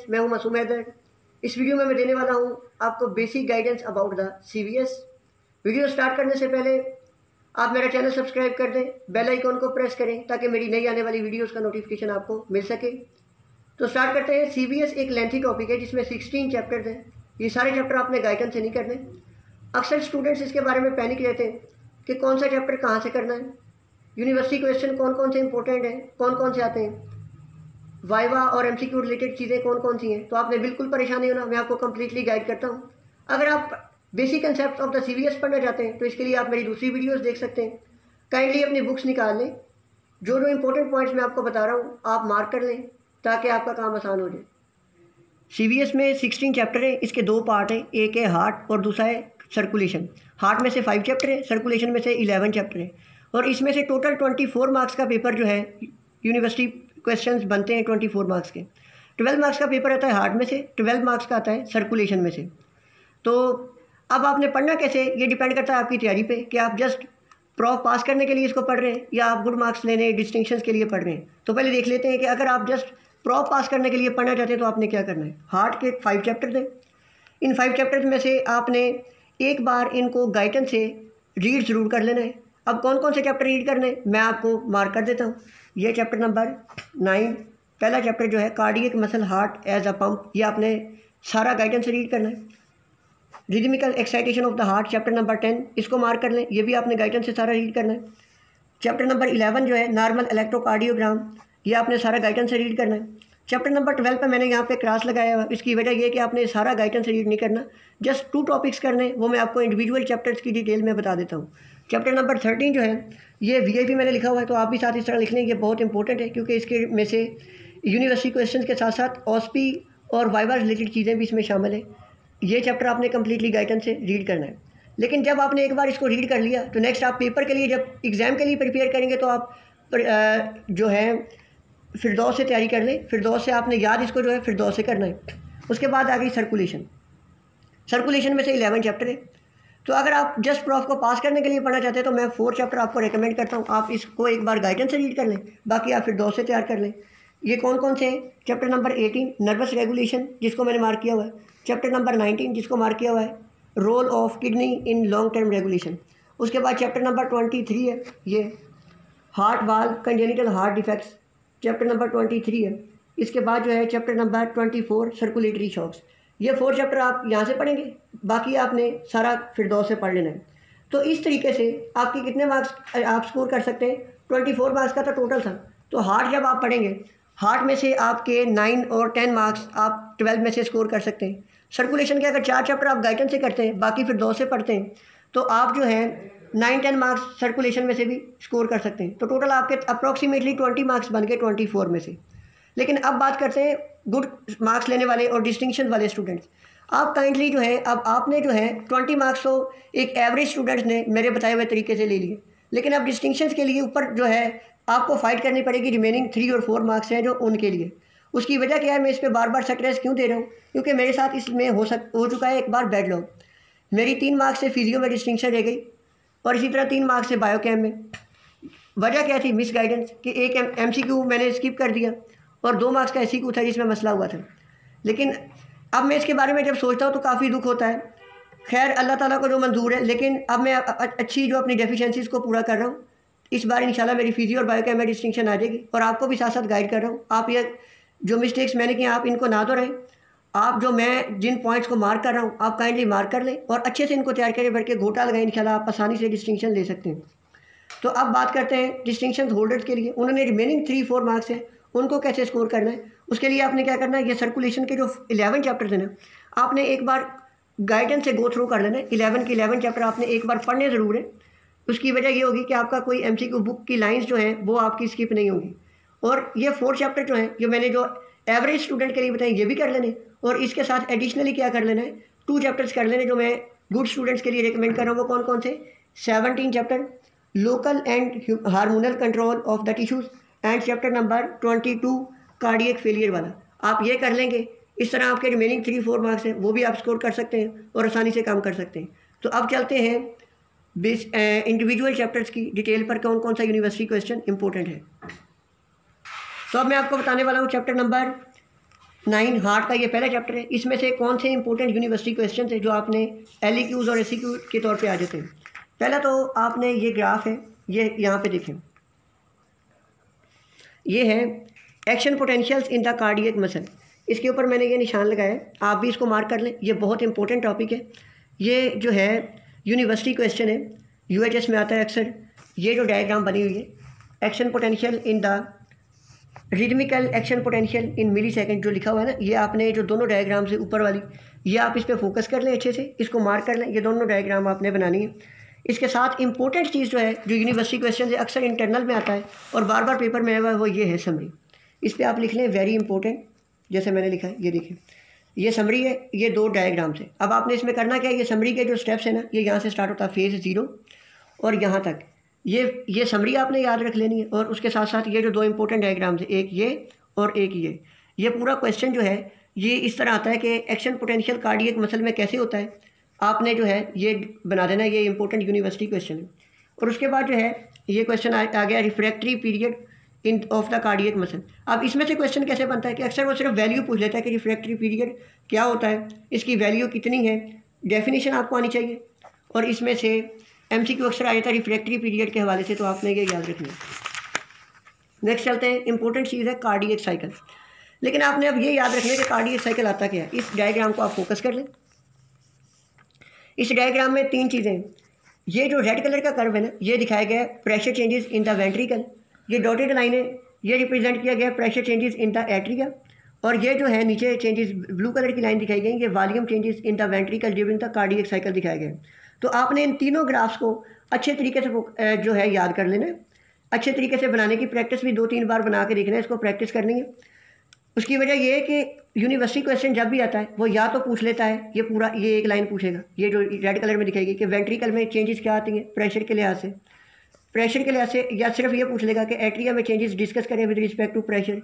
Students मैं हूँ मासूम हैदर। इस वीडियो में मैं देने वाला हूँ आपको basic guidance about the CVS video start करने से पहले आप मेरा चैनल सब्सक्राइब कर दें बेल आइकॉन को प्रेस करें ताकि मेरी नई आने वाली वीडियोस का नोटिफिकेशन आपको मिल सके। तो स्टार्ट करते हैं। सी एक लेंथी टॉपिक है जिसमें सिक्सटीन चैप्टर्स हैं। ये सारे चैप्टर आपने गाइडेंस से नहीं करने। अक्सर स्टूडेंट्स इसके बारे में पैनिक रहते हैं कि कौन सा चैप्टर कहाँ से करना है। यूनिवर्सिटी क्वेश्चन कौन कौन से इंपॉर्टेंट हैं कौन कौन से आते हैं। वाइवा और एमसीक्यू रिलेटेड चीज़ें कौन कौन सी हैं? तो आपने बिल्कुल परेशानी होना, मैं आपको कम्प्लीटली गाइड करता हूँ। अगर आप basic concept of the C पढ़ना चाहते हैं तो इसके लिए आप मेरी दूसरी वीडियोज़ देख सकते हैं। काइंडली अपनी बुक्स निकाल लें। जो जो इंपॉर्टेंट पॉइंट्स मैं आपको बता रहा हूँ, आप मार्क कर लें, ताकि आपका काम आसान हो जाए। सी में सिक्सटीन चैप्टर है, इसके दो पार्ट हैं, एक है हार्ट और दूसरा है सर्कुलेशन हार्ट में से फाइव चैप्टर है सर्कुलेशन में से इलेवन चैप्टर है। और इसमें से टोटल ट्वेंटी फोर मार्क्स का पेपर जो है यूनिवर्सिटी क्वेश्चंस बनते हैं ट्वेंटी फोर मार्क्स के। ट्वेल्व मार्क्स का पेपर आता है हार्ट में से ट्वेल्व मार्क्स का आता है सर्कुलेशन में से। तो अब आपने पढ़ना कैसे? ये डिपेंड करता है आपकी तैयारी पे कि आप जस्ट प्रॉफ पास करने के लिए इसको पढ़ रहे हैं या आप गुड मार्क्स लेने डिस्टिंक्शंस के लिए पढ़ रहे हैं। तो पहले देख लेते हैं कि अगर आप जस्ट प्रॉफ पास करने के लिए पढ़ना चाहते हैं तो आपने क्या करना है? हार्ट के फाइव चैप्टर थे इन फाइव चैप्टर्स में से आपने एक बार इनको गाइडेंस से रीड ज़रूर कर लेना है। अब कौन कौन से चैप्टर रीड करने मैं आपको मार्क कर देता हूँ। ये चैप्टर नंबर नाइन पहला चैप्टर जो है cardiac muscle heart as a pump ये आपने सारा गाइडेंस रीड करना है। Rhythmical excitation of the heart chapter number ten इसको मार्क कर लें, ये भी आपने गाइडेंस से सारा रीड करना है। चैप्टर नंबर इलेवन जो है नॉर्मल इलेक्ट्रोकार्डियोग्राम ये आपने सारा गाइडेंस से रीड करना है। चैप्टर नंबर ट्वेल्व पे मैंने यहाँ पे क्रॉस लगाया हुआ इसकी वजह ये कि आपने सारा गाइडेंस रीड नहीं करना। जस्ट टू टॉपिक्स करने, वो मैं आपको इंडिविजुअल चैप्टर्स की डिटेल में बता देता हूँ। चैप्टर नंबर थर्टीन जो है ये वीआईपी मैंने लिखा हुआ है तो आप भी साथ इस तरह लिख लें, ये बहुत इंपॉर्टेंट है, क्योंकि इसके में से यूनिवर्सिटी क्वेश्चन के साथ साथ ऑस्पी और वाइवा रिलेटेड चीज़ें भी इसमें शामिल है। ये चैप्टर आपने कम्प्लीटली गाइडेंस से रीड करना है। लेकिन जब आपने एक बार इसको रीड कर लिया तो नेक्स्ट आप पेपर के लिए, जब एग्ज़ाम के लिए प्रिपेयर करेंगे तो आप जो है फिरदौस से तैयारी कर लें। फिरदौस से आपने याद इसको जो है फिरदौस से करना है। उसके बाद आ गई सर्कुलेशन सर्कुलेशन में से इलेवन चैप्टर है। तो अगर आप जस्ट प्रॉफ को पास करने के लिए पढ़ना चाहते हैं तो मैं फोर चैप्टर आपको रिकमेंड करता हूँ। आप इसको एक बार गाइडेंस से रीड कर लें, बाकी आप फिर दो से तैयार कर लें। ये कौन कौन से हैं? Chapter number eighteen nervous regulation जिसको मैंने मार्क किया हुआ है। चैप्टर नंबर नाइनटीन जिसको मार्क किया हुआ है। Role of kidney in long term regulation उसके बाद चैप्टर नंबर ट्वेंटी थ्री है, ये heart wall congenital heart defects chapter number twenty three है। इसके बाद जो है chapter number twenty four circulatory shocks ये फोर चैप्टर आप यहाँ से पढ़ेंगे, बाकी आपने सारा फिर से पढ़ लेना है। तो इस तरीके से आपके कितने मार्क्स आप स्कोर कर सकते हैं? ट्वेंटी फोर मार्क्स का तो टोटल था। तो हार्ट जब आप पढ़ेंगे, हार्ट में से आपके नाइन और टेन मार्क्स आप ट्वेल्व में से स्कोर कर सकते हैं। सर्कुलेशन के अगर चार चैप्टर आप गाइडेंस से करते हैं, बाकी फिर दो से पढ़ते हैं तो आप जो है, नाइन टेन मार्क्स सर्कुलेशन में से भी स्कोर कर सकते हैं। तो टोटल आपके अप्रॉक्सीमेटली ट्वेंटी मार्क्स बन गए ट्वेंटी फोर में से। लेकिन अब बात करते हैं गुड मार्क्स लेने वाले और डिस्टिंक्शन वाले स्टूडेंट्स आप काइंडली जो है, अब आपने जो है ट्वेंटी मार्क्स तो एक एवरेज स्टूडेंट्स ने मेरे बताए हुए तरीके से ले लिए. लेकिन अब डिस्टिंक्शन के लिए ऊपर जो है, आपको फाइट करनी पड़ेगी रिमेनिंग थ्री और फोर मार्क्स हैं जो उनके लिए. उसकी वजह क्या है, मैं इस पर बार बार स्ट्रेस क्यों दे रहा हूँ? क्योंकि मेरे साथ इसमें हो सक, हो चुका है एक बार बैड लॉग मेरी तीन मार्क्स से फिजियो में डिस्टिंक्शन रह गई और इसी तरह तीन मार्क्स से बायो कैम में. वजह क्या थी? मिस गाइडेंस कि एक एम सी क्यू मैंने स्किप कर दिया. और दो मार्क्स का ऐसी क्यू था जिसमें मसला हुआ था। लेकिन अब मैं इसके बारे में जब सोचता हूँ तो काफ़ी दुख होता है। खैर, अल्लाह ताला को जो मंजूर है, लेकिन अब मैं अच्छी जो अपनी डेफिशिएंसीज को पूरा कर रहा हूँ, इस बार इंशाल्लाह मेरी फिजी और बायो में डिस्टिंक्शन आ जाएगी और आपको भी साथ साथ गाइड कर रहा हूँ। आप ये जो मिस्टेक्स मैंने किए, आप इनको ना दोहराएँ। आप जो मैं जिन पॉइंट्स को मार्क कर रहा हूँ, आप काइंडली मार्क कर लें और अच्छे से इनको तैयार करें बढ़ घोटा लगाएँ, इंशाल्लाह आप आसानी से डिस्टिंक्शन ले सकते हैं। तो अब बात करते हैं डिस्टिंक्शन होल्डर्स के लिए। उन्होंने रिमेनिंग थ्री फोर मार्क्स हैं। उनको कैसे स्कोर करना है? उसके लिए आपने क्या करना है? ये सर्कुलेशन के जो इलेवन चैप्टर थे ना, आपने एक बार गाइडेंस से गो थ्रू कर लेना है। इलेवन के इलेवन चैप्टर आपने एक बार पढ़ने ज़रूर है। उसकी वजह ये होगी कि आपका कोई एमसीक्यू बुक की लाइन्स जो हैं, वो आपकी स्किप नहीं होगी। और ये फोर चैप्टर जो हैं जो मैंने जो एवरेज स्टूडेंट के लिए बताएँ ये भी कर लेने। और इसके साथ एडिशनली क्या कर लेना है? टू चैप्टर्स कर लेने जो मैं गुड स्टूडेंट्स के लिए रिकमेंड कर रहा हूँ, वो कौन कौन से seventeen chapter local and hormonal control of the tissues and chapter number twenty two cardiac failure वाला। आप ये कर लेंगे, इस तरह आपके रिमेनिंग थ्री फोर मार्क्स हैं, वो भी आप स्कोर कर सकते हैं और आसानी से काम कर सकते हैं। तो अब चलते हैं बेस इंडिविजुअल चैप्टर्स की डिटेल पर कौन कौन सा यूनिवर्सिटी क्वेश्चन इंपॉर्टेंट है। तो अब मैं आपको बताने वाला हूँ चैप्टर नंबर नाइन हार्ट का ये पहला चैप्टर है। इसमें से कौन से इंपॉर्टेंट यूनिवर्सिटी क्वेश्चन थे जो आपने एल क्यूज़ और एस क्यू के तौर पे आ जाते हैं। पहला तो आपने ये ग्राफ है, ये यहाँ पे देखें। ये है action potentials in the cardiac muscle इसके ऊपर मैंने ये निशान लगाया है, आप भी इसको मार्क कर लें, ये बहुत इंपॉर्टेंट टॉपिक है। ये जो है यूनिवर्सिटी क्वेश्चन है यूएचएस में आता है अक्सर। ये जो डायग्राम बनी हुई है action potential in the rhythmical action potential in millisecond जो लिखा हुआ है ना, ये आपने जो दोनों डायग्राम से ऊपर वाली, ये आप इस पर फोकस कर लें अच्छे से, इसको मार्क कर लें। ये दोनों डायग्राम आपने बनानी है। इसके साथ इंपॉर्टेंट चीज़ जो है, जो यूनिवर्सिटी क्वेश्चन है, अक्सर इंटरनल में आता है और बार बार पेपर में आया वो ये है समरी इस पर आप लिख लें वेरी इंपॉर्टेंट जैसे मैंने लिखा है, ये देखिए ये समरी है, ये दो डायग्राम से अब आपने इसमें करना क्या है? ये समरी के जो स्टेप्स हैं ना, ये यहाँ से स्टार्ट होता है फ़ेज़ ज़ीरो और यहाँ तक. ये ये समरी आपने याद रख लेनी है और उसके साथ साथ ये जो दो इंपॉर्टेंट डायग्राम्स है, एक ये और एक ये. ये पूरा क्वेश्चन जो है, ये इस तरह आता है कि एक्शन पोटेंशियल कार्डियक मसल में कैसे होता है? आपने जो है ये बना देना ये इंपॉर्टेंट यूनिवर्सिटी क्वेश्चन है और उसके बाद जो है ये क्वेश्चन आ, आ गया refractory period in of the cardiac muscle अब इसमें से क्वेश्चन कैसे बनता है कि अक्सर वो सिर्फ़ वैल्यू पूछ लेता है कि रिफ्रैक्टरी पीरियड क्या होता है इसकी वैल्यू कितनी है डेफिनेशन आपको आनी चाहिए. और इसमें से एम सी क्यू अक्सर आ जाता है रिफ्रैक्टरी पीरियड के हवाले से तो आपने ये याद रखना नेक्स्ट चलते हैं इंपॉर्टेंट चीज़ है कार्डियक साइकिल लेकिन आपने अब ये याद रखना है कि कार्डियक साइकिल आता क्या है. इस डायग्राम को आप फोकस कर लें. इस डायग्राम में तीन चीज़ें ये जो रेड कलर का कर्व है ना, ये दिखाया गया है pressure changes in the ventricle ये डॉटेड लाइन है, ये रिप्रेजेंट किया गया pressure changes in the atria और ये जो है, नीचे चेंजेस ब्लू कलर की लाइन दिखाई गई, ये volume changes in the ventricle during the cardiac cycle दिखाया गया तो आपने इन तीनों ग्राफ्स को अच्छे तरीके से जो है, याद कर लेना अच्छे तरीके से बनाने की प्रैक्टिस भी दो तीन बार बना के देखना है, इसको प्रैक्टिस करनी है। उसकी वजह ये है कि यूनिवर्सिटी क्वेश्चन जब भी आता है, वो या तो पूछ लेता है, ये पूरा, ये एक लाइन पूछेगा। ये जो रेड कलर में दिखाएगी कि वेंट्रिकल में चेंजेस क्या आती हैं प्रेशर के लिहाज से। प्रेशर के लिहाज से या सिर्फ़ ये पूछ लेगा कि एट्रिया में चेंजेस डिस्कस करें विद रिस्पेक्ट टू प्रेशर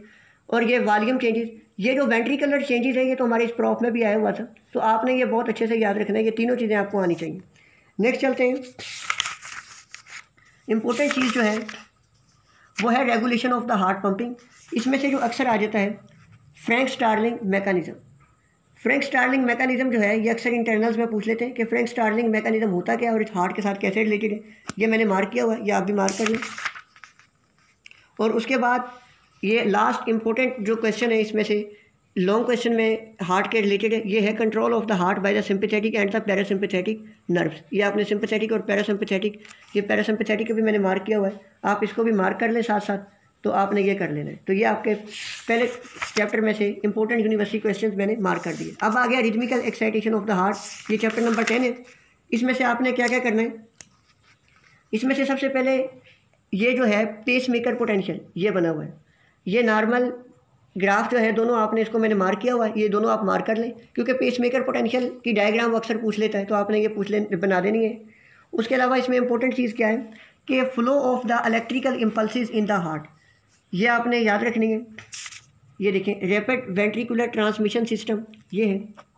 और ये वॉल्यूम चेंजेस ये जो वेंट्रिकलर चेंजेस है, ये तो हमारे इस प्रॉफ में भी आया हुआ था। तो आपने ये बहुत अच्छे से याद रखना है, ये तीनों चीज़ें आपको आनी चाहिए। नेक्स्ट चलते हैं। इम्पोर्टेंट चीज़ जो है, वो है regulation of the heart pumping इसमें से जो अक्सर आ जाता है Frank Starling mechanism Frank Starling mechanism जो है, ये अक्सर इंटरनल्स में पूछ लेते हैं कि फ्रैंक स्टार्लिंग मैकानिज़म होता क्या और इस हार्ट के साथ कैसे रिलेटेड है? ये मैंने मार्क किया हुआ है, ये आप भी मार्क कर लें। और उसके बाद ये लास्ट इंपॉर्टेंट जो क्वेश्चन है, इसमें से लॉन्ग क्वेश्चन में हार्ट के रिलेटेड है। ये है control of the heart by the sympathetic and the parasympathetic nerves ये आपने सिंपथेटिक और पैरासिम्पथेटिक ये पैरासिम्पथेटिक भी मैंने मार्क किया हुआ है। आप इसको भी मार्क कर लें साथ साथ तो आपने ये कर लेना है। तो ये आपके पहले चैप्टर में से इंपॉर्टेंट यूनिवर्सिटी क्वेश्चन मैंने मार्क कर दिए। अब आ गया rhythmical excitation of the heart ये चैप्टर नंबर टेन है। इसमें से आपने क्या क्या करना है? इसमें से सबसे पहले ये जो है पेस मेकर पोटेंशियल ये बना हुआ है। ये नॉर्मल ग्राफ जो है, दोनों आपने इसको मैंने मार्क किया हुआ है। ये दोनों आप मार्क कर लें, क्योंकि पेस मेकर पोटेंशियल की डायग्राम वो अक्सर पूछ लेता है तो आपने ये पूछ ले, बना देनी है। उसके अलावा इसमें इंपॉर्टेंट चीज़ क्या है? कि flow of the electrical impulses in the heart ये आपने याद रखनी है। ये देखें रैपिड वेंट्रिकुलर ट्रांसमिशन सिस्टम ये है।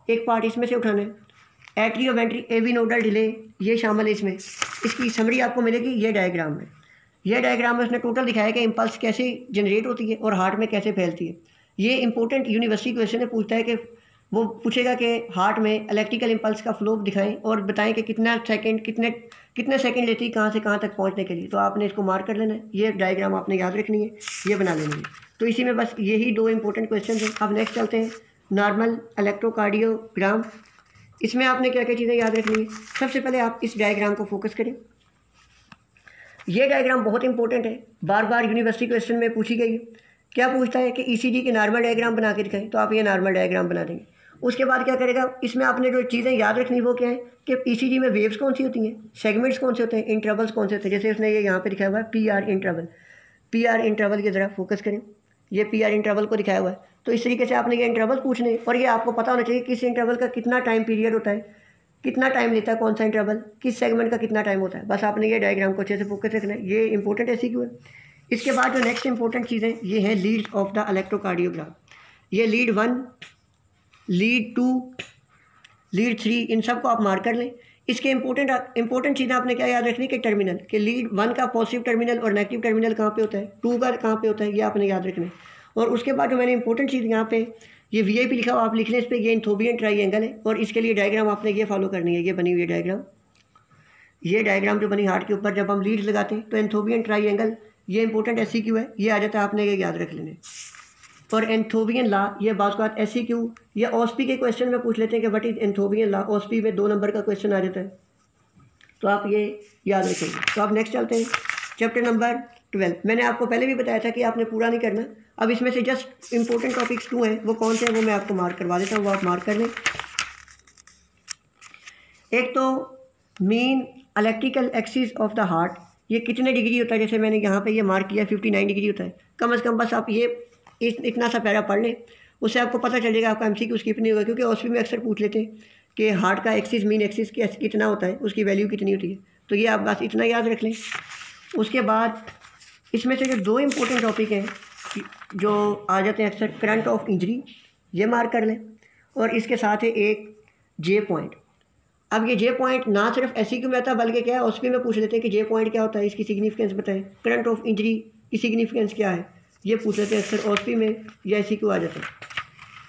एक पार्ट इसमें से उठाना है। Atrio ventri AV nodal delay ये शामिल है इसमें। इसकी समरी आपको मिलेगी, ये डायग्राम में। यह डायग्राम में उसने टोटल दिखाया कि इम्पल्स कैसे जनरेट होती है और हार्ट में कैसे फैलती है। ये इंपॉर्टेंट यूनिवर्सिटी क्वेश्चन है पूछता है कि वो पूछेगा कि हार्ट में इलेक्ट्रिकल इम्पल्स का फ्लो दिखाएँ और बताएँ कि कितना सेकंड कितने कितने सेकंड लेती है कहाँ से कहाँ तक पहुँचने के लिए? तो आपने इसको मार्क कर लेना है। ये डायग्राम आपने याद रखनी है, ये बना लेनी है। तो इसी में बस यही दो इंपॉर्टेंट क्वेश्चन हैं। अब नेक्स्ट चलते हैं। नॉर्मल इलेक्ट्रोकार्डियोग्राम इसमें आपने क्या क्या चीज़ें याद रखनी है? सबसे पहले आप इस डायग्राम को फोकस करें। ये डायग्राम बहुत इंपॉर्टेंट है। बार बार यूनिवर्सिटी क्वेश्चन में पूछी गई है। क्या पूछता है कि ईसीजी के नॉर्मल डायग्राम बना के दिखाएँ? तो आप ये नॉर्मल डायग्राम बना देंगे। उसके बाद क्या करेगा? इसमें आपने जो चीज़ें याद रखनी वो क्या है कि ई में वेव्स कौन सी होती हैं? सेगमेंट्स कौन से होते हैं? इंटरवल्स कौन से होते हैं? जैसे उसने ये यहाँ पे दिखाया हुआ है P R interval P R interval की ज़रा फोकस करें। ये पी आर इंटरवल को दिखाया हुआ है। तो इस तरीके से आपने ये इंटरवल पूछने और ये आपको पता होना चाहिए किस इंटरवल का कितना टाइम पीरियड होता है। कितना टाइम लेता है कौन सा इंटरवल किस सेगमेंट का कितना टाइम होता है? बस आपने ये डायग्राम को अच्छे से फोकस रखना है। ये इंपॉर्टेंट ऐसी क्यों है। इसके बाद जो नेक्स्ट इंपॉर्टेंट चीज़ें ये है लीड ऑफ़ द इलेक्ट्रोकार्डियोग्राम ये lead one lead two, lead three, इन सबको आप मार्क कर लें। इसके इंपॉर्टेंट इंपॉर्टेंट चीज़ें आपने क्या याद रखनी कि टर्मिनल कि लीड वन का पॉजिटिव टर्मिनल और नेगेटिव टर्मिनल कहाँ पे होता है? टू का कहाँ पे होता है? ये आपने याद रखना है। और उसके बाद जो मैंने इंपॉर्टेंट चीज़ यहाँ पे, ये वी आई पी लिखा हुआ, आप लिख लें इस पर ये इंथोबियन एंगल है। और इसके लिए डायग्राम आपने ये फॉलो करनी है, ये बनी हुई डायग्राम ये डायग्राम जो बनी हार्ट के ऊपर, जब हम लीड्स लगाते हैं तो एंथोबियन एंगल ये इंपॉर्टेंट ऐसी क्यों है। ये आ जाता है, आपने ये याद रख लेने और एंथोबियन ला ये बात बात एस सी क्यू या ओसपी के क्वेश्चन में पूछ लेते हैं कि वट इज़ एंथोबियन ला ओसपी में दो नंबर का क्वेश्चन आ जाता है। तो आप ये याद रखेंगे तो आप नेक्स्ट चलते हैं। चैप्टर नंबर ट्वेल्व मैंने आपको पहले भी बताया था कि आपने पूरा नहीं करना। अब इसमें से जस्ट इंपॉर्टेंट टॉपिक्स टू हैं? वो कौन से हैं, वो मैं आपको मार्क करवा देता हूँ। वो आप मार्क कर लें। एक तो mean electrical axis of the heart ये कितने डिग्री होता है? जैसे मैंने यहाँ पे ये मार्क किया फिफ्टी नाइन डिग्री होता है। कम अज़ कम बस आप ये इतना सा पैरा पढ़ लें। उससे आपको पता चल जाएगा आपका एम सी क्यू स्किप नहीं होगा, क्योंकि ओसपी में अक्सर पूछ लेते हैं कि हार्ट का एक्सिस मीन एक्सिस कितना होता है, उसकी वैल्यू कितनी होती है। तो ये आप बस इतना याद रख लें। उसके बाद इसमें से जो दो इम्पोर्टेंट टॉपिक हैं, जो आ जाते हैं अक्सर करंट ऑफ़ इंजरी ये मार्क कर लें। और इसके साथ है एक जे पॉइंट अब ये जे पॉइंट ना सिर्फ़ ऐसी क्यों में आता, बल्कि क्या है उस पर में पूछ लेते हैं कि जे पॉइंट क्या होता है, इसकी सिग्निफिकेंस बताएँ। करंट ऑफ़ इंजरी की सिग्निफिकेंस क्या है? ये पूछ लेते हैं अक्सर ओसपी में या ऐसी क्यों आ जाता है।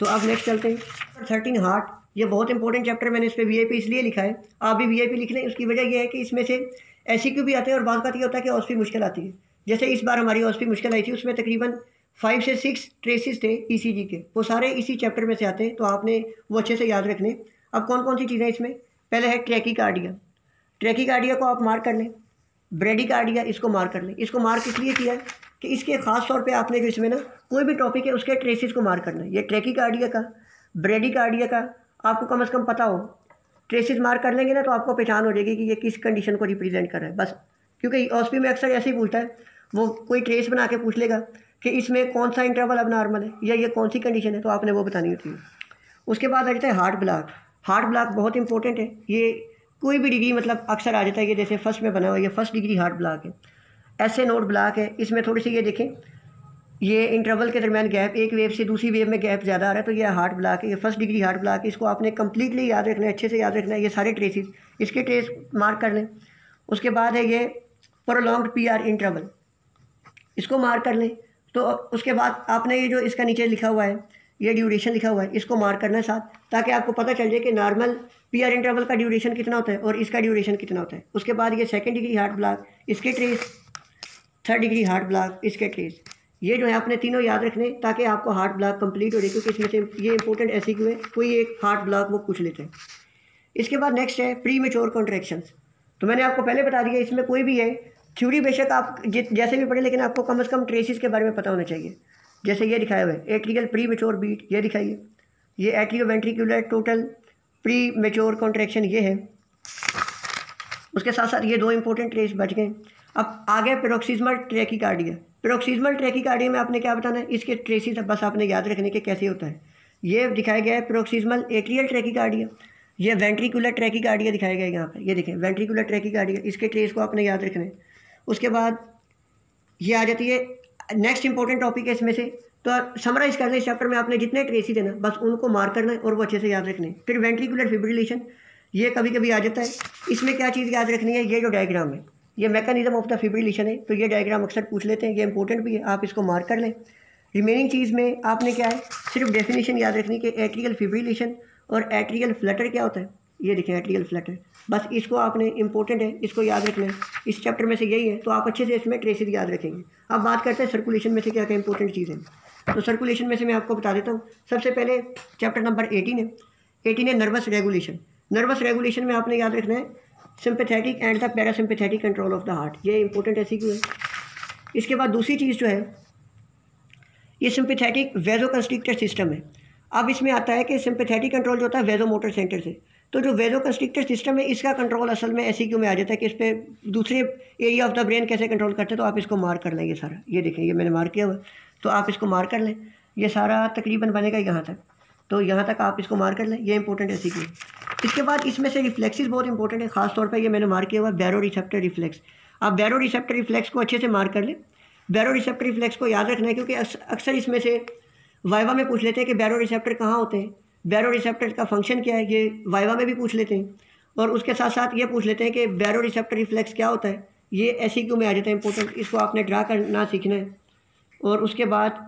तो अब नेक्स्ट चलते हैं। थर्टीन हार्ट ये बहुत इंपॉर्टेंट चैप्टर मैंने इस पर वी इसलिए लिखा है। आप भी वी लिख लें, उसकी वजह यह है कि इसमें से ऐसी क्यों भी आते हैं और बात बात ये होता है कि ओसपी मुश्किल आती है। जैसे इस बार हमारी ओसपी मुश्किल आई थी, उसमें तकरीबन फाइव से सिक्स ट्रेसिस थे ईसीजी के। वो सारे इसी चैप्टर में से आते हैं तो आपने वो अच्छे से याद रखने। अब कौन कौन सी चीज़ें इसमें? पहले है ट्रैकी कार्डिया ट्रैकी कार्डिया को आप मार्क कर लें। ब्रेडी कार्डिया इसको मार्क कर लें इसको मार्क इसलिए किया? है कि इसके ख़ास तौर पे आपने जो इसमें ना कोई भी टॉपिक है, उसके ट्रेसिस को मार्क करना। है ये ट्रैकी का कार्डिया का आपको कम अज़ कम पता हो ट्रेसिस मार्क कर लेंगे ना तो आपको पहचान हो जाएगी कि ये किस कंडीशन को रिप्रेजेंट कर रहा है। बस, क्योंकि ऑस्पी में अक्सर ऐसे ही पूछता है, वो कोई ट्रेस बना के पूछ लेगा कि इसमें कौन सा इंटरवल अब नॉर्मल है, या ये कौन सी कंडीशन है तो आपने वो बतानी होती है। उसके बाद आ जाता है हार्ट ब्लॉक हार्ट ब्लॉक बहुत इंपॉर्टेंट है। ये कोई भी डिग्री मतलब अक्सर आ जाता है कि जैसे फ़र्स्ट में बना हुआ ये फ़र्स्ट डिग्री हार्ट ब्लॉक है। ऐसे नोट ब्लॉक है। इसमें थोड़ी सी ये देखें, ये इंटरवल के दरमियान गैप एक वेव से दूसरी वेव में गैप ज़्यादा आ रहा है तो ये हार्ट ब्लॉक है, ये फ़र्स्ट डिग्री हार्ट ब्लॉक है। इसको आपने कम्प्लीटली याद रखना है, अच्छे से याद रखना है, ये सारे ट्रेसिस इसके ट्रेस मार्क कर लें। उसके बाद है ये प्रोलॉन्ग पी आर इंटरवल इसको मार्क कर लें। तो उसके बाद आपने ये जो इसका नीचे लिखा हुआ है, ये ड्यूरेशन लिखा हुआ है, इसको मार्क करना है साथ, ताकि आपको पता चल जाए कि नॉर्मल पी आर इंटरवल का ड्यूरेशन कितना होता है और इसका ड्यूरेशन कितना होता है? उसके बाद ये सेकेंड डिग्री हार्ट ब्लॉक इसके trace third degree heart block इसके ट्रेस ये जो है आपने तीनों याद रखने ताकि आपको हार्ट ब्लॉक कंप्लीट हो जाए क्योंकि इसमें से ये इंपॉर्टेंट ऐसी क्यों है कोई एक हार्ट ब्लॉक वो पूछ लेते हैं. इसके बाद नेक्स्ट है प्री मेच्योर कॉन्ट्रेक्शन तो मैंने आपको पहले बता दिया, इसमें कोई भी है थ्योरी बेशक आप जैसे भी पढ़े, लेकिन आपको कम अज़ कम ट्रेसिस के बारे में पता होना चाहिए. जैसे ये दिखाया हुआ है एट्रिकल प्री मेच्योर बीट ये दिखाइए. ये atrio ventricular total premature contraction ये है। उसके साथ साथ ये दो इंपॉर्टेंट ट्रेस बच गए। अब आगे पेरोक्सीजमल ट्रैकिकार्डिया पेरोक्सीजमल ट्रैकिकार्डिया में आपने क्या बताना है? इसके ट्रेसिस बस आपने याद रखने के कैसे होता है। ये दिखाया गया है पेरोक्सीजमल एट्रियल ट्रैकिकार्डिया ये वेंट्रिकुलर ट्रैकिकार्डिया दिखाया गया है यहाँ पर। ये देखें वेंट्रिकुलर ट्रैकिकार्डिया इसके ट्रेस को आपने याद रखना। है उसके बाद ये आ जाती है नेक्स्ट इंपॉर्टेंट टॉपिक है इसमें से। तो समराइज करना इस चैप्टर में, आपने जितने ट्रेसी देना, बस उनको मार्क करना है और वो अच्छे से याद रखने फिर वेंट्रिकुलर फिब्रिलेशन ये कभी कभी आ जाता है। इसमें क्या चीज़ याद रखनी है? ये जो डायग्राम है, ये मैकेनिज्म ऑफ़ द फिब्रिलेशन है। तो ये डायग्राम अक्सर पूछ लेते हैं, ये इंपॉर्टेंट भी है, आप इसको मार्क कर लें। रिमेनिंग चीज़ में आपने क्या है? सिर्फ़ डेफिनेशन याद रखनी कि एट्रियल फिब्रिलेशन और एट्रियल फ्लटर क्या होता है। ये देखें एट्रियल फ्लटर बस इसको आपने इंपॉर्टेंट है, इसको याद रखना है। इस चैप्टर में से यही है तो आप अच्छे से इसमें ट्रेसिस याद रखेंगे। अब बात करते हैं सर्कुलेशन में से क्या क्या इंपॉर्टेंट चीज़ है। तो सर्कुलेशन में से मैं आपको बता देता हूँ। सबसे पहले चैप्टर नंबर एटीन है। एटीन है नर्वस रेगुलेशन नर्वस रेगुलेशन में आपने याद रखना है sympathetic and the parasympathetic control of the heart ये इंपॉर्टेंट ऐसी क्यों है। इसके बाद दूसरी चीज़ जो है, ये सिंपथेटिक वेजो कंस्ट्रिक्टर सिस्टम है। अब इसमें आता है कि सिंपथेटिक कंट्रोल जो होता है वेजो मोटर सेंटर से। तो जो वेजो कंस्ट्रिक्टर सिस्टम है, इसका कंट्रोल असल में ऐसी क्यों में आ जाता है कि इस पर दूसरे एरिया ऑफ़ द ब्रेन कैसे कंट्रोल करते हैं तो आप इसको मार्क कर लेंगे सारा। ये देखें, ये मैंने मार्क किया हुआ तो आप इसको मार कर लें। ये सारा तकरीबन बनेगा यहाँ तक। तो यहाँ तक आप इसको मार कर लें। ये इंपॉर्टेंट है सीखिए इसके बाद इसमें से रिफ्लेक्सिस बहुत इंपॉर्टेंट है। खास तौर पर ये मैंने मार किया हुआ बैरो रिसेप्टर रिफ्लेक्स आप बैरो रिसेप्टर रिफ्लेक्स को अच्छे से मार्क कर लें। बैरो रिसेप्टर रिफ्लेक्स को याद रखना है क्योंकि अक्सर इसमें से वाइवा में पूछ लेते हैं कि बैरो रिसेप्टर कहाँ होते हैं। बैरो रिसेप्टर का फ़ंक्शन क्या है? ये वाइवा में भी पूछ लेते हैं। और उसके साथ साथ ये पूछ लेते हैं कि बैरो रिसेप्टर रिफ्लेक्स क्या होता है? ये ऐसी क्यों में आ जाता है इंपॉर्टेंट इसको आपने ड्रा करना सीखना है। और उसके बाद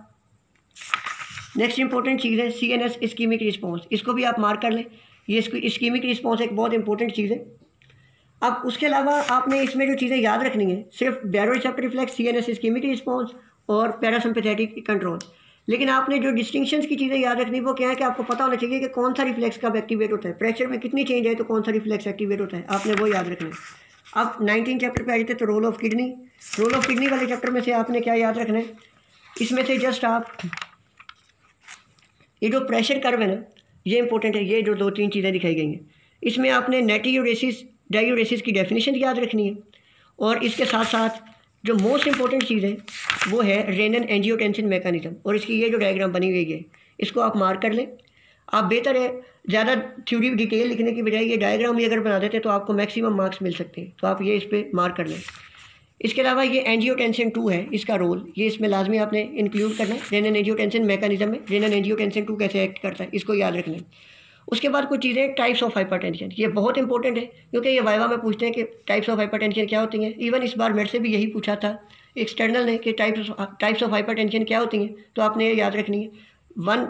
नेक्स्ट इंपॉर्टेंट चीज़ है C N S ischaemic response इसको भी आप मार्क कर लें। ये स्कीमिक रिस्पॉन्स एक बहुत इंपॉर्टेंट चीज़ है। अब उसके अलावा आपने इसमें जो चीज़ें याद रखनी है, सिर्फ़ baroreceptor reflex C N S ischemic response और पैरासिम्पथेटिक कंट्रोल लेकिन आपने जो डिस्टिंक्शन की चीज़ें याद रखनी वो क्या है कि आपको पता होना चाहिए कि कौन सा रिफ्लेक्स कब एक्टिवेट होता है। प्रेशर में कितनी चेंज है तो कौन सा रिफ्लेक्स एक्टिवेट होता है। आपने वो याद रखना है। अब नाइनटीन चैप्टर पे आ जाते तो role of kidney role of kidney वाले चैप्टर में से आपने क्या याद रखना है? इसमें से जस्ट आप ये जो प्रेशर कर्व है ना, ये इंपॉर्टेंट है, ये जो दो तीन चीज़ें दिखाई गई हैं। इसमें आपने नेटियोरेसिस डायोरेसिस की डेफिनेशन याद रखनी है और इसके साथ साथ जो मोस्ट इंपॉर्टेंट चीज़ है, वो है रेनन एंजियोटेंसिन मैकेनिज्म और इसकी ये जो डायग्राम बनी हुई है, इसको आप मार्क कर लें। आप बेहतर है, ज़्यादा थ्योरी डिटेल लिखने की बजाय ये डायग्राम भी अगर बना देते तो आपको मैक्सिमम मार्क्स मिल सकते हैं। तो आप ये इस पर मार्क कर लें। इसके अलावा ये एंजियोटेंसिन टू है, इसका रोल ये इसमें लाजमी आपने इंक्लूड करना है। रेनन एंजियोटेंसिन मैकेनिज्म में रेनन एंजियोटेंसिन टू कैसे एक्ट करता है, इसको याद रखना है। उसके बाद कुछ चीज़ें टाइप्स ऑफ़ हाइपरटेंशन ये बहुत इंपॉर्टेंट है, क्योंकि ये वाइवा में पूछते हैं कि टाइप्स ऑफ़ हाइपरटेंशन क्या होती हैं। इवन इस बार मेरे से भी यही पूछा था एक्सटर्नल ने कि टाइप्स टाइप्स ऑफ़ हाइपरटेंशन क्या होती हैं तो आपने ये याद रखनी है। वन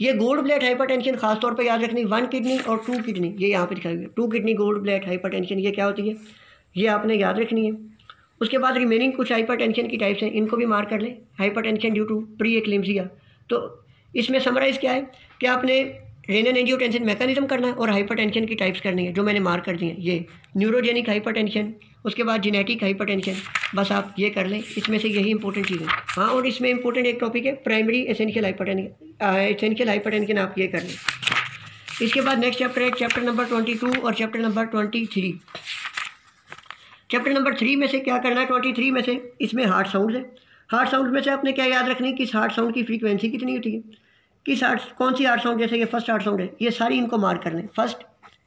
ये गोल्ड ब्लेड हाइपरटेंशन खास तौर पे याद रखनी वन किडनी और टू किडनी ये यहाँ पे दिखाई है। Two kidney Goldblatt hypertension ये क्या होती है, ये आपने याद रखनी है। उसके बाद रिमेनिंग कुछ हाइपरटेंशन की टाइप्स हैं, इनको भी मार कर लें। Hypertension due to pre eclampsia तो इसमें समराइज़ क्या है? कि आपने रेनन एंजियोटेंशन मैकेनिज्म करना है और हाइपरटेंशन की टाइप्स करनी है, जो मैंने मार कर दी है। ये न्यूरोजेनिक हाइपरटेंशन उसके बाद जेनेटिक हाइपरटेंशन बस आप ये कर लें। इसमें से यही इंपॉर्टेंट चीज़ है। हाँ और इसमें इंपॉर्टेंट एक टॉपिक है primary essential hypertension essential hypertension आप ये कर लें। इसके बाद नेक्स्ट चैप्टर है चैप्टर नंबर ट्वेंटी टू और chapter number twenty three chapter number three में से क्या करना है? ट्वेंटी थ्री में से इसमें हार्ट साउंड है। हार्ट साउंड में से आपने क्या याद रखनी है किस हार्ट साउंड की फ्रीक्वेंसी कितनी होती है? किस हार्ट कौन सी हार्ट साउंड जैसे ये फ़र्स्ट हार्ट साउंड है, ये सारी इनको मार्क कर लें first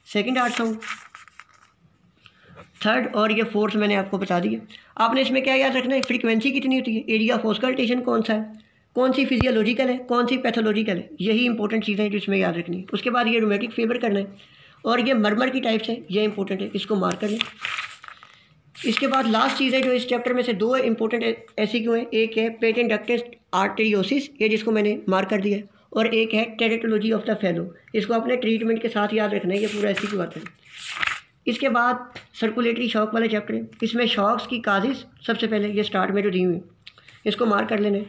second heart sound third और ये फोर्थ मैंने आपको बता दिया आपने इसमें क्या याद रखना है? फ्रीक्वेंसी कितनी होती है? एरिया ऑफ़ ऑस्कल्टेशन कौन सा है? कौन सी फिजियोलॉजिकल है? कौन सी पैथोलॉजिकल है? यही इंपॉर्टेंट चीज़ें हैं जो इसमें याद रखनी है। उसके बाद ये रोमेटिक फेवर करना है। और ये मरमर की टाइप्स है, ये इंपॉर्टेंट है। इसको मार्क कर लें। इसके बाद लास्ट चीज़ है जो इस चैप्टर में से दो इंपॉर्टेंट ऐसी क्यों है? एक है पेटेंट डक्टेस आर्टेरियोसिस ये जिसको मैंने मार्क कर दिया है। और एक है टेरेटोलॉजी ऑफ़ द फेलो इसको अपने ट्रीटमेंट के साथ याद रखना है, ये पूरा ऐसी की बात है। इसके बाद सर्कुलेटरी शॉक वाले चैप्टर है। इसमें शॉक्स की काजिश सबसे पहले, ये स्टार्ट में जो दी हुई इसको मार्क कर लेना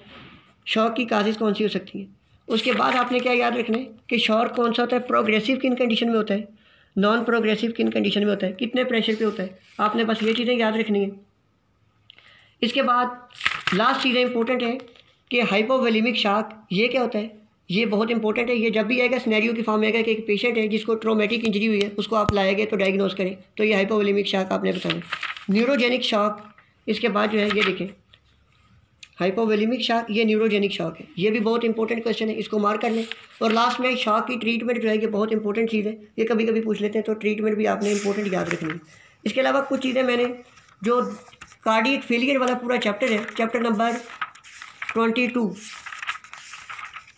शॉक की काजिश कौन सी हो सकती है? उसके बाद आपने क्या याद रखना है कि शॉक कौन सा होता है? प्रोग्रेसिव किन कंडीशन में होता है। नॉन प्रोग्रेसिव किन कंडीशन में होता है। कितने प्रेशर पे होता है? आपने बस ये चीज़ें याद रखनी है। इसके बाद लास्ट चीज़ें इंपॉर्टेंट है कि हाइपोवेलिमिक शाक ये क्या होता है? ये बहुत इंपॉर्टेंट है। ये जब भी आएगा स्नैरियो की फॉर्म में आएगा कि एक पेशेंट है जिसको ट्रोमेटिक इंजरी हुई है, उसको आप लाएँगे तो डायग्नोज करें। तो ये हाइपोवोलिमिक शॉक आपने बताया। न्यूरोजेनिक शॉक इसके बाद जो है ये देखें। हाइपोवेलिमिक शॉक ये न्यूरोजेनिक शॉक है। ये भी बहुत इंपॉर्टेंट क्वेश्चन है, इसको मार कर लें। और लास्ट में शॉक की ट्रीटमेंट जो है, ये बहुत इंपॉर्टेंट चीज़ है। ये कभी कभी पूछ लेते हैं तो ट्रीटमेंट भी आपने इंपॉर्टेंट याद रखनी है। इसके अलावा कुछ चीज़ें मैंने, जो कार्डियक फेलियर वाला पूरा चैप्टर है चैप्टर नंबर ट्वेंटी टू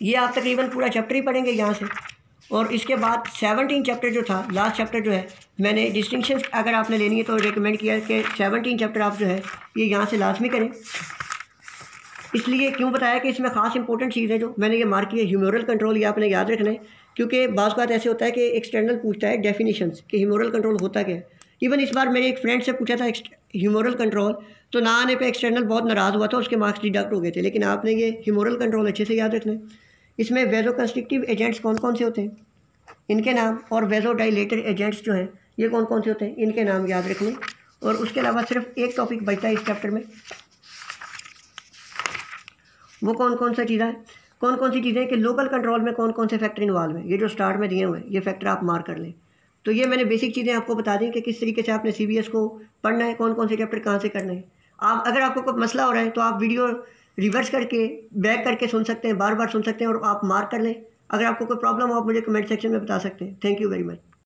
ये आप तकरीबन पूरा चैप्टर ही पढ़ेंगे यहाँ से। और इसके बाद सेवनटीन चैप्टर जो था लास्ट चैप्टर जो है, मैंने डिस्टिंक्शन अगर आपने लेनी है तो रिकमेंड किया कि सेवनटीन चैप्टर आप जो है, ये यहाँ से लाजमी करें। इसलिए क्यों बताया कि इसमें ख़ास इंपॉर्टेंट चीज़ है जो मैंने ये मार्क किया ह्यूमोरल कंट्रोल ये आपने याद रखना है। क्योंकि बाज़ बात ऐसे होता है कि एक्सटर्नल पूछता है डेफिनेशंस कि ह्यूमोरल कंट्रोल होता क्या है। इवन इस बार मेरे एक फ्रेंड से पूछा था ह्यूमोरल कंट्रोल तो ना आने पे एक्सटर्नल बहुत नाराज़ हुआ था, उसके मार्क्स डिडक्ट हो गए थे, लेकिन आपने ये ह्यूमोरल कंट्रोल अच्छे से याद रखना है। इसमें वेजोकंस्ट्रिक्टिव एजेंट्स कौन कौन से होते हैं? इनके नाम और वेजोडाइलेटर एजेंट्स जो हैं, ये कौन कौन से होते हैं? इनके नाम याद रखने। और उसके अलावा सिर्फ़ एक टॉपिक बचता है इस चैप्टर में। वो कौन कौन सा चीज़ कौन कौन सी चीज़ें कि लोकल कंट्रोल में कौन कौन से फैक्टर इन्वॉल्व हैं? ये जो स्टार्ट में दिए हुए हैं, ये फैक्टर आप मार कर लें। तो ये मैंने बेसिक चीज़ें आपको बता दी कि किस तरीके से आपने सीबीएस को पढ़ना है कौन कौन से चैप्टर कहाँ से करना है। आप, अगर आपको कोई मसला हो रहा है तो आप वीडियो रिवर्स करके बैक करके सुन सकते हैं बार बार सुन सकते हैं और आप मार्क कर लें। अगर आपको कोई प्रॉब्लम हो, आप मुझे कमेंट सेक्शन में बता सकते हैं। Thank you very much